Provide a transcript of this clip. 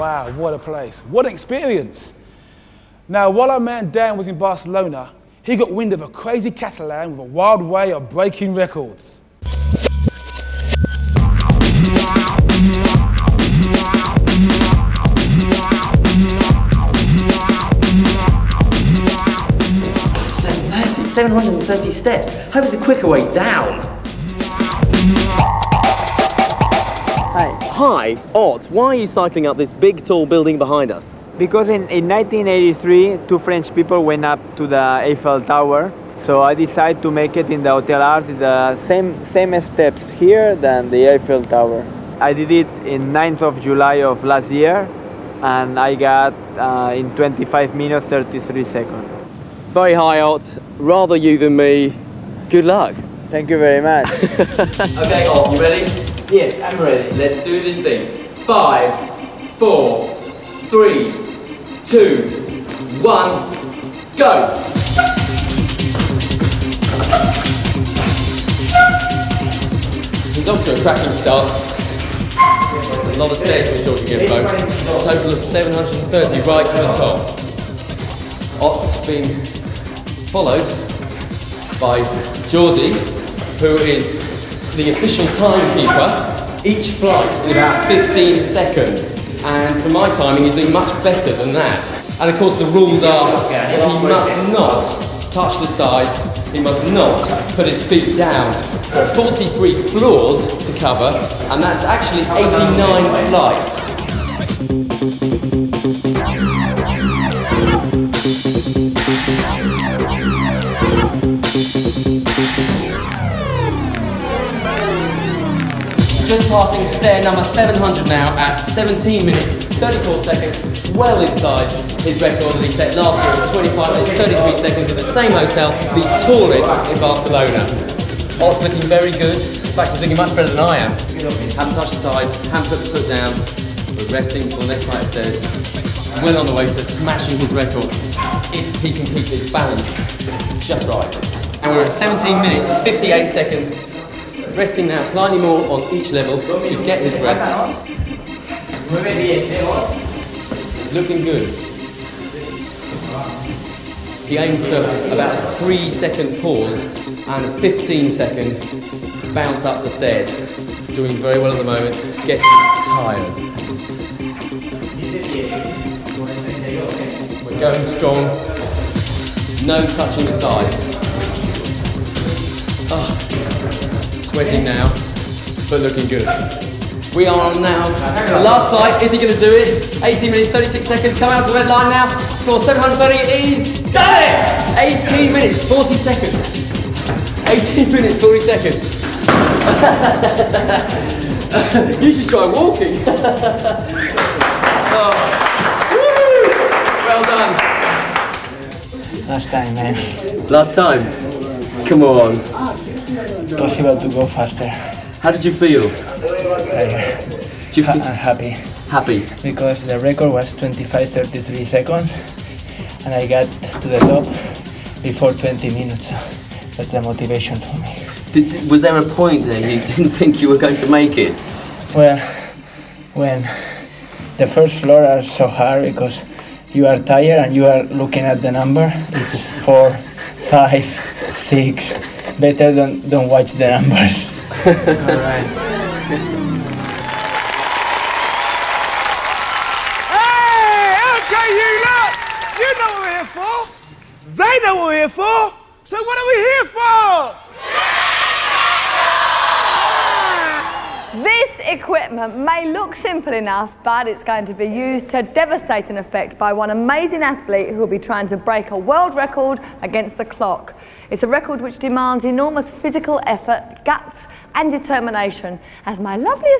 Wow, what a place. What an experience. Now, while our man Dan was in Barcelona, he got wind of a crazy Catalan with a wild way of breaking records. Seven thirty, steps. Hope it's a quicker way down. Hi. Hi, Ot, why are you cycling up this big tall building behind us? Because in, in 1983, two French people went up to the Eiffel Tower. So I decided to make it in the Hotel Arts. It's the same, same steps here than the Eiffel Tower. I did it in 9th of July of last year and I got uh, in 25 minutes 33 seconds. Very high, Ot. Rather you than me. Good luck. Thank you very much. Okay, Ot, you ready? Yes, I'm ready. Let's do this thing. Five, four, three, two, one, go! He's off to a cracking start. There's a lot of stairs we're talking here, folks. A total of 730 right to the top. Ot's being followed by Jordi, who is the official timekeeper. Each flight is about 15 seconds, and for my timing, he's doing much better than that. And of course, the rules are that he must not touch the sides, he must not put his feet down. There 43 floors to cover, and that's actually 89 flights. Just passing stair number 700 now at 17 minutes 34 seconds, well inside his record that he set last year at 25 minutes 33 seconds in the same hotel, the tallest in Barcelona. Ot's looking very good. In fact, he's looking much better than I am. Haven't touched the sides, haven't put the foot down. We're resting for the next flight of stairs. Well on the way to smashing his record if he can keep his balance just right. And we're at 17 minutes 58 seconds resting now slightly more on each level to get his breath. It's looking good. He aims for about a three second pause and a 15 second bounce up the stairs. Doing very well at the moment, getting tired. We're going strong, no touching the sides. Oh sweating now, but looking good. We are on now. Last flight, is he going to do it? 18 minutes, 36 seconds, come out to the red line now. Floor 730, he's done it! 18 minutes, 40 seconds. 18 minutes, 40 seconds. you should try walking. oh. Well done. Last time, man. Last time? Come on. Possible to go faster. How did you feel? Like, you ha- happy happy? because the record was 25 33 seconds and I got to the top before 20 minutes. So that's the motivation for me. Did, was there a point there you didn't think you were going to make it? Well, when the first floor are so hard because you are tired and you are looking at the number, it's four, five, six. Better don't don't watch the numbers. All right. Hey, okay, you lot. You know what we're here for. They know what we're here for. So what are we here for? Equipment may look simple enough, but it's going to be used to devastating effect by one amazing athlete who will be trying to break a world record against the clock. It's a record which demands enormous physical effort, guts, and determination. As my lovely